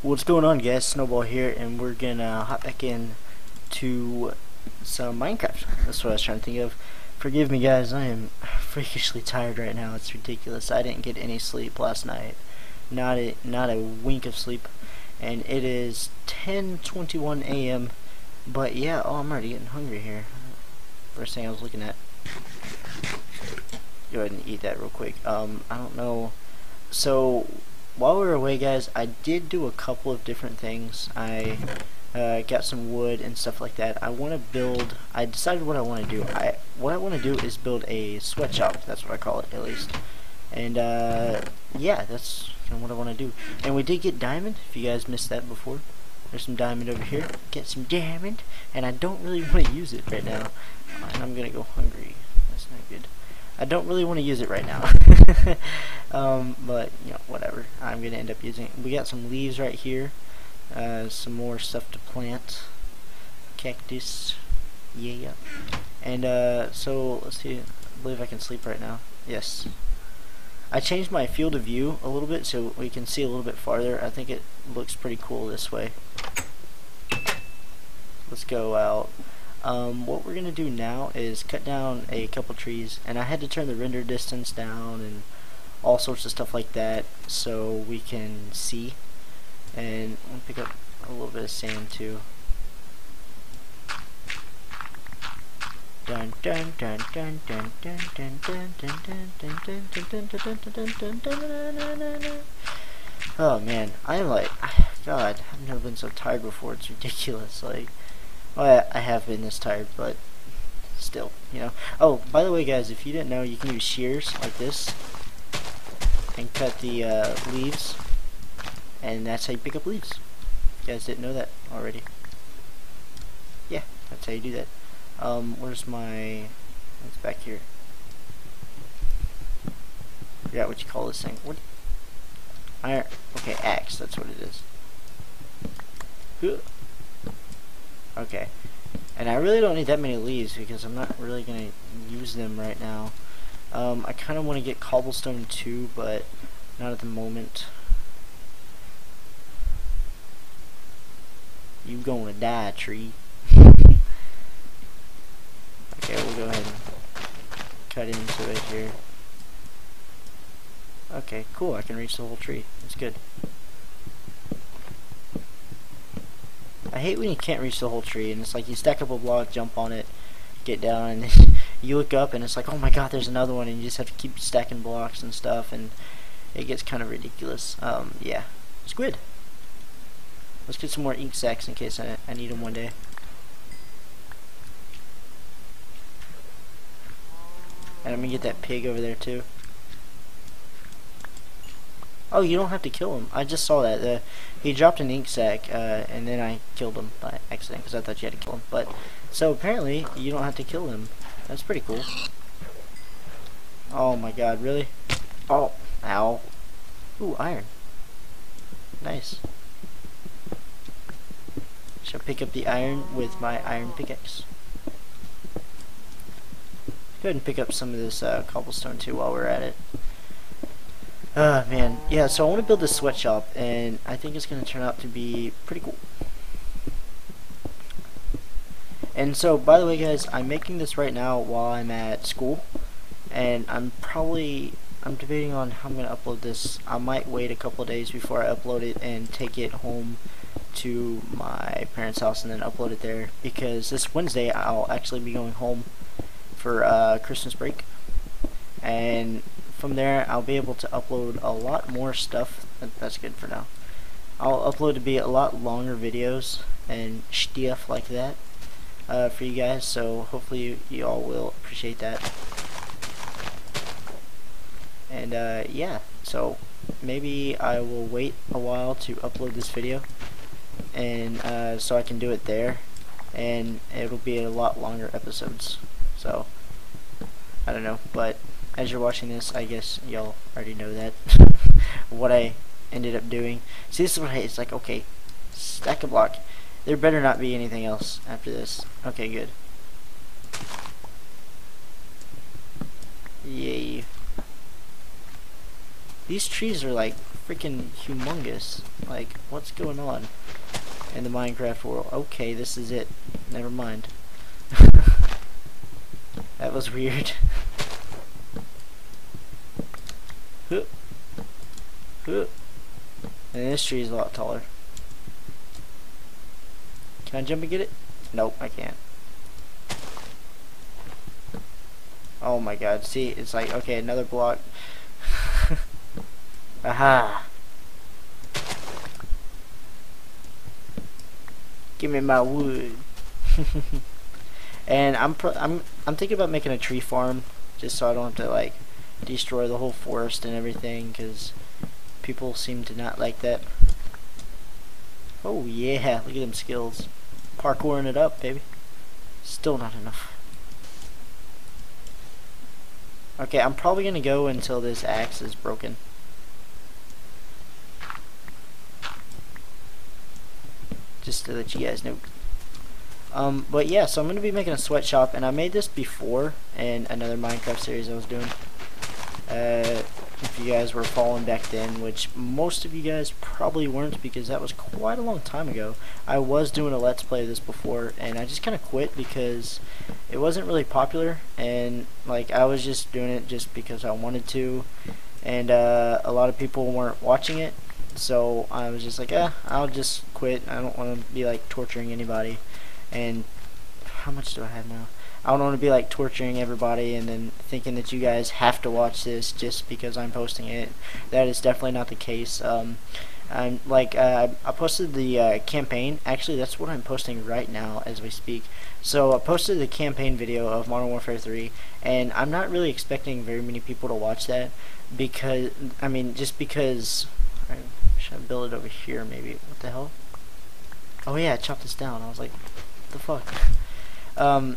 What's going on guys, Snowball here, and we're gonna hop back in to some Minecraft. That's what I was trying to think of. Forgive me guys, I am freakishly tired right now, it's ridiculous. I didn't get any sleep last night. Not a, not a wink of sleep. And it is 10.21 a.m. But yeah, oh I'm already getting hungry here. First thing I was looking at. Go ahead and eat that real quick. Um, I don't know. So while we were away guys I did do a couple of different things. I uh, got some wood and stuff like that. I want to build I decided what I want to do. I what I want to do is build a sweatshop that's what I call it at least. And uh, yeah that's kind of what I want to do. And we did get diamond if you guys missed that before. There's some diamond over here. Get some diamond and I don't really want to use it right now. And I'm gonna go hungry. That's not good I don't really want to use it right now. um, but, you know, whatever. I'm going to end up using it. We got some leaves right here. Uh, some more stuff to plant. Cactus. Yeah. And, uh, so, let's see. I believe I can sleep right now. Yes. I changed my field of view a little bit so we can see a little bit farther. I think it looks pretty cool this way. Let's go out um, what we're gonna do now is cut down a couple trees and I had to turn the render distance down and all sorts of stuff like that so we can see and pick up a little bit of sand too dun dun dun dun dun dun dun dun dun dun dun dun dun Oh man, I'm like, God, I've never been so tired before. It's ridiculous. Like, well, I have been this tired, but still, you know. Oh, by the way, guys, if you didn't know, you can use shears like this and cut the uh, leaves, and that's how you pick up leaves. You guys didn't know that already. Yeah, that's how you do that. Um, where's my... It's back here. forgot what you call this thing. What? Iron. Okay, axe. That's what it is. Ugh. Okay. And I really don't need that many leaves because I'm not really going to use them right now. Um, I kind of want to get cobblestone too, but not at the moment. You going to die, tree. okay, we'll go ahead and cut into it here. Okay, cool. I can reach the whole tree. That's good. I hate when you can't reach the whole tree and it's like you stack up a block, jump on it, get down, and you look up and it's like, oh my god, there's another one, and you just have to keep stacking blocks and stuff, and it gets kind of ridiculous. Um, yeah. Squid. Let's get some more ink sacs in case I, I need them one day. And I'm gonna get that pig over there too. Oh, you don't have to kill him. I just saw that. Uh, he dropped an ink sac, uh, and then I killed him by accident because I thought you had to kill him. But so apparently you don't have to kill him. That's pretty cool. Oh my God! Really? Oh, ow! Ooh, iron. Nice. Shall pick up the iron with my iron pickaxe. Go ahead and pick up some of this uh, cobblestone too while we're at it. Uh, man, yeah, so I want to build this sweatshop, and I think it's going to turn out to be pretty cool. And so, by the way, guys, I'm making this right now while I'm at school, and I'm probably, I'm debating on how I'm going to upload this. I might wait a couple days before I upload it and take it home to my parents' house and then upload it there, because this Wednesday I'll actually be going home for uh, Christmas break, and from there I'll be able to upload a lot more stuff. That's good for now. I'll upload to be a lot longer videos and stuff like that uh, for you guys so hopefully you, you all will appreciate that. And uh, yeah so maybe I will wait a while to upload this video and uh, so I can do it there and it'll be a lot longer episodes. So I don't know but as you're watching this, I guess y'all already know that. what I ended up doing. See, this is what I hate. It's like, okay, stack a block. There better not be anything else after this. Okay, good. Yay. These trees are like freaking humongous. Like, what's going on in the Minecraft world? Okay, this is it. Never mind. that was weird. and this tree is a lot taller. Can I jump and get it? Nope, I can't. Oh my god, see, it's like, okay, another block. Aha! Give me my wood. and I'm I'm I'm thinking about making a tree farm just so I don't have to like destroy the whole forest and everything because people seem to not like that. Oh yeah, look at them skills. Parkouring it up, baby. Still not enough. Okay, I'm probably gonna go until this axe is broken. Just to let you guys know. Um, but yeah, so I'm gonna be making a sweatshop, and I made this before in another Minecraft series I was doing. Uh, if you guys were following back then, which most of you guys probably weren't because that was quite a long time ago. I was doing a Let's Play of this before, and I just kind of quit because it wasn't really popular and like I was just doing it just because I wanted to and uh, a lot of people weren't watching it so I was just like eh I'll just quit I don't want to be like torturing anybody and how much do I have now I don't want to be like torturing everybody and then thinking that you guys have to watch this just because I'm posting it that is definitely not the case um, I'm like uh, I posted the uh, campaign. Actually, that's what I'm posting right now as we speak. So I posted the campaign video of Modern Warfare 3, and I'm not really expecting very many people to watch that because I mean just because I should I build it over here maybe. What the hell? Oh yeah, I chopped this down. I was like, what the fuck? um,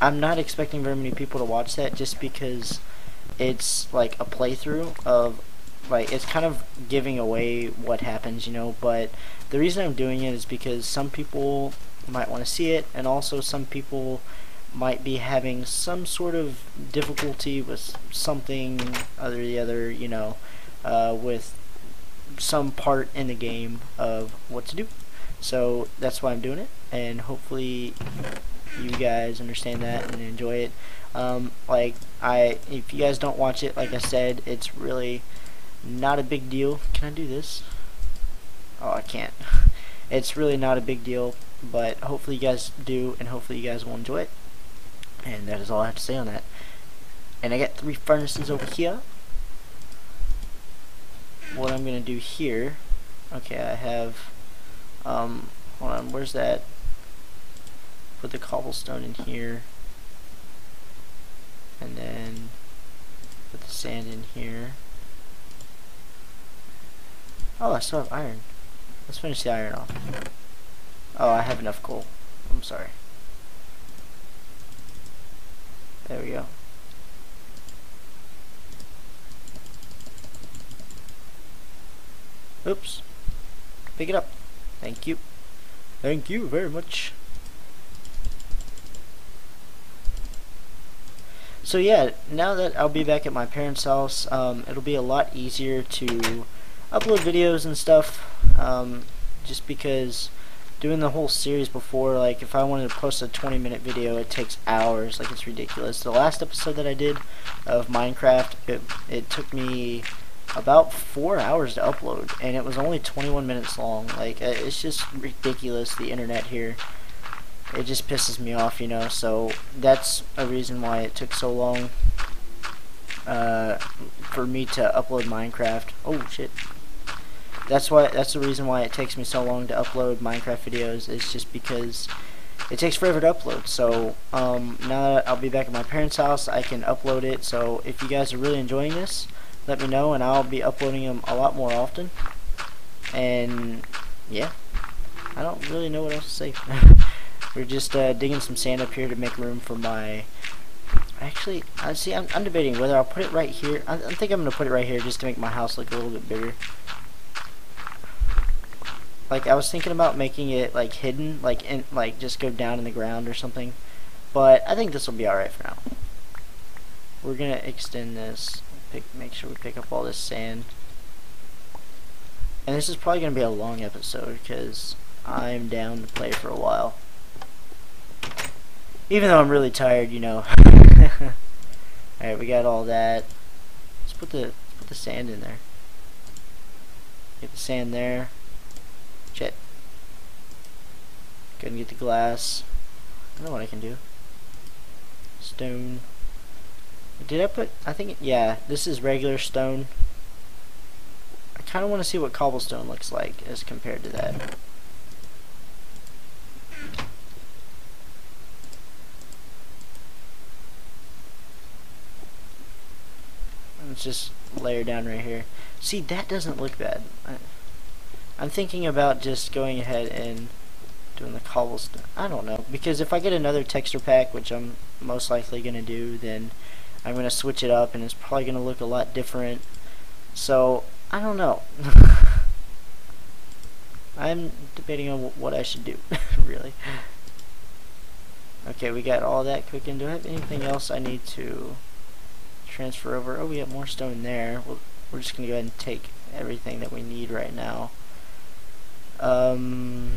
I'm not expecting very many people to watch that just because it's like a playthrough of like it's kind of giving away what happens, you know, but the reason I'm doing it is because some people might want to see it and also some people might be having some sort of difficulty with something other the other, you know, uh, with some part in the game of what to do. So that's why I'm doing it, and hopefully you guys understand that and enjoy it. Um, like I, if you guys don't watch it, like I said, it's really not a big deal. Can I do this? Oh, I can't. It's really not a big deal, but hopefully you guys do, and hopefully you guys will enjoy it. And that is all I have to say on that. And I got three furnaces over here. What I'm to do here, okay, I have, um, hold on, where's that? Put the cobblestone in here. And then put the sand in here. Oh, I still have iron. Let's finish the iron off. Oh, I have enough coal. I'm sorry. There we go. Oops. Pick it up. Thank you. Thank you very much. So yeah, now that I'll be back at my parents' house, um, it'll be a lot easier to upload videos and stuff um, just because doing the whole series before like if I wanted to post a 20 minute video it takes hours. Like it's ridiculous. The last episode that I did of Minecraft it, it took me about four hours to upload and it was only 21 minutes long. Like uh, it's just ridiculous the internet here it just pisses me off you know so that's a reason why it took so long uh, for me to upload Minecraft. Oh shit. That's why that's the reason why it takes me so long to upload Minecraft videos is just because it takes forever to upload. So um, now that I'll be back at my parents house I can upload it. So if you guys are really enjoying this let me know and I'll be uploading them a lot more often. And yeah. I don't really know what else to say we're just uh, digging some sand up here to make room for my actually I see I'm, I'm debating whether I'll put it right here I, I think I'm gonna put it right here just to make my house look a little bit bigger like I was thinking about making it like hidden, like in like just go down in the ground or something. But I think this will be alright for now. We're gonna extend this. Pick, make sure we pick up all this sand. And this is probably going to be a long episode because I'm down to play for a while. Even though I'm really tired, you know. Alright, we got all that. Let's put the let's put the sand in there. Get the sand there. Shit. Go and get the glass. I know what I can do. Stone. Did I put, I think, yeah, this is regular stone. I kind of want to see what cobblestone looks like as compared to that. Just layer down right here. See, that doesn't look bad. I, I'm thinking about just going ahead and doing the cobblestone. I don't know, because if I get another texture pack, which I'm most likely going to do, then I'm going to switch it up, and it's probably going to look a lot different. So, I don't know. I'm debating on what I should do, really. Okay, we got all that cooking. Do I have anything else I need to transfer over? Oh, we have more stone there. We'll, we're just going to go ahead and take everything that we need right now. Um...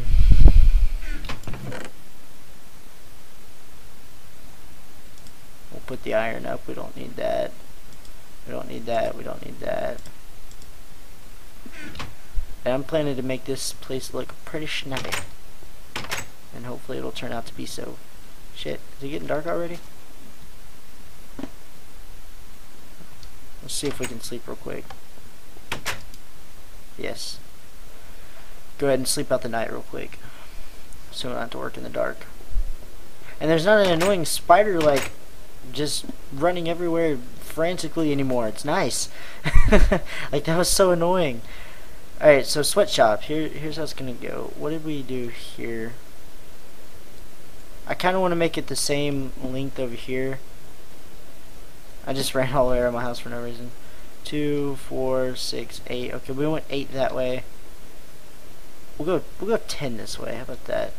We'll put the iron up. We don't need that. We don't need that. We don't need that. And I'm planning to make this place look pretty snappy. And hopefully it'll turn out to be so. Shit, is it getting dark already? Let's see if we can sleep real quick. Yes. Go ahead and sleep out the night real quick. So we don't have to work in the dark. And there's not an annoying spider like just running everywhere frantically anymore. It's nice. like that was so annoying. Alright, so sweatshop. Here here's how it's gonna go. What did we do here? I kinda wanna make it the same length over here. I just ran all the way around my house for no reason. Two, four, six, eight. Okay, we went eight that way. We'll go we'll go ten this way. How about that?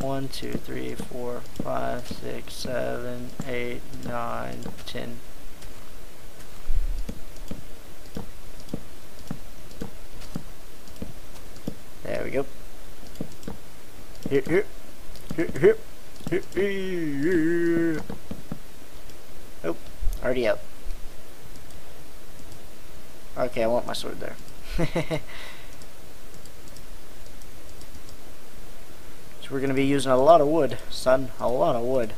One, two, three, four, five, six, seven, eight, nine, ten. There we go. Here, here, here, here, here, here. Already up. Okay, I want my sword there. So we're going to be using a lot of wood, son. A lot of wood.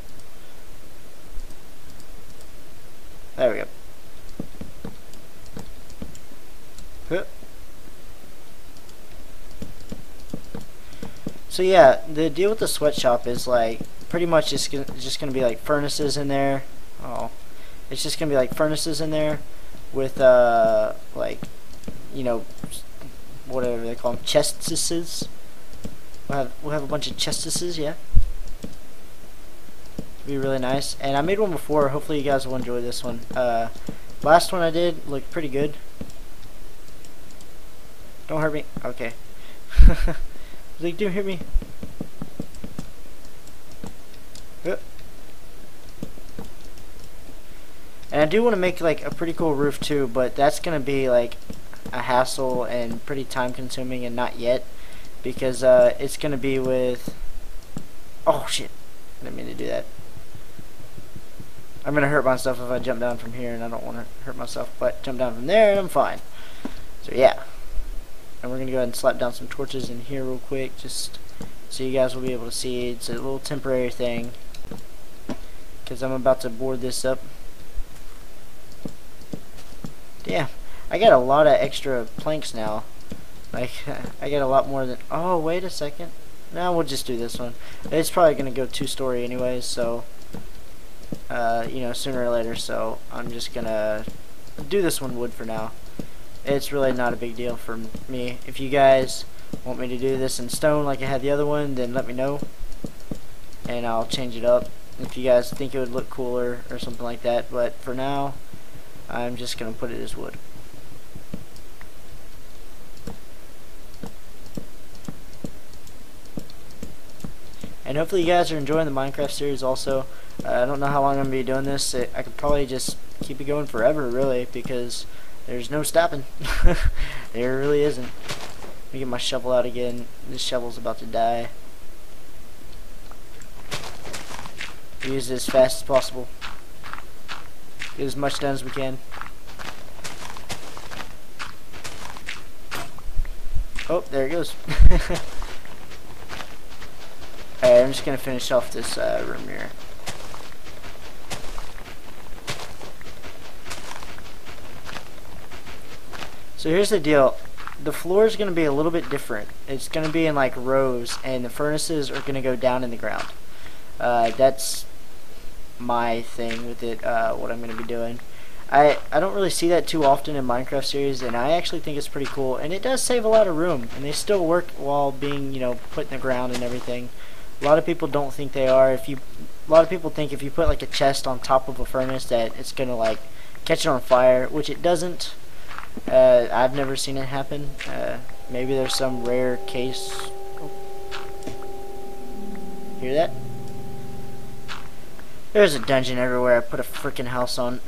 There we go. So yeah, the deal with the sweatshop is like pretty much just gonna, just gonna be like furnaces in there. Oh, it's just gonna be like furnaces in there with uh like you know whatever they call them chestesses We'll have, we'll have a bunch of chestesses, yeah. Be really nice. And I made one before. Hopefully you guys will enjoy this one. Uh, last one I did looked pretty good. Don't hurt me. Okay. like, don't hurt me. And I do want to make like a pretty cool roof too, but that's going to be like a hassle and pretty time consuming and not yet because uh, it's going to be with oh shit. I didn't mean to do that. I'm going to hurt myself if I jump down from here and I don't want to hurt myself but jump down from there and I'm fine. So yeah. And we're going to go ahead and slap down some torches in here real quick just so you guys will be able to see. It's a little temporary thing because I'm about to board this up yeah I got a lot of extra planks now like, I get a lot more than... Oh, wait a second. Now we'll just do this one. It's probably going to go two-story anyways, so... Uh, you know, sooner or later, so I'm just going to do this one wood for now. It's really not a big deal for me. If you guys want me to do this in stone like I had the other one, then let me know. And I'll change it up if you guys think it would look cooler or something like that. But for now, I'm just going to put it as wood. And hopefully you guys are enjoying the Minecraft series also. Uh, I don't know how long I'm going to be doing this. I could probably just keep it going forever, really, because there's no stopping. there really isn't. Let me get my shovel out again. This shovel's about to die. Use it as fast as possible. Get as much done as we can. Oh, there it goes. Alright, I'm just gonna finish off this uh, room here. So here's the deal. The floor is going to be a little bit different. It's going to be in like rows, and the furnaces are going to go down in the ground. Uh, that's my thing with it, uh, what I'm going to be doing. I, I don't really see that too often in Minecraft series, and I actually think it's pretty cool. And it does save a lot of room, and they still work while being, you know, put in the ground and everything. A lot of people don't think they are. If you, a lot of people think if you put like a chest on top of a furnace that it's gonna like catch it on fire, which it doesn't. Uh, I've never seen it happen. Uh, maybe there's some rare case. Oh. Hear that? There's a dungeon everywhere. I put a freaking house on.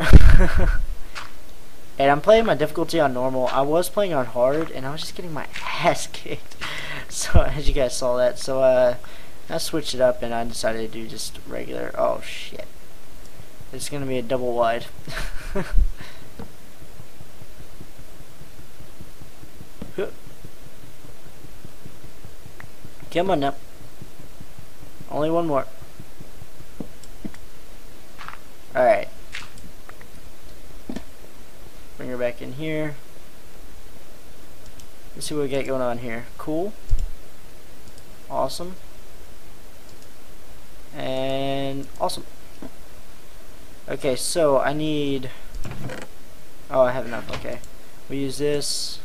and I'm playing my difficulty on normal. I was playing on hard, and I was just getting my ass kicked. So, as you guys saw that. So, uh, I switched it up, and I decided to do just regular. Oh, shit. It's going to be a double wide. Come on now. Only one more. Alright. Bring her back in here. Let's see what we got going on here. Cool. Awesome. And awesome. Okay, so I need... Oh, I have enough. Okay. We use this.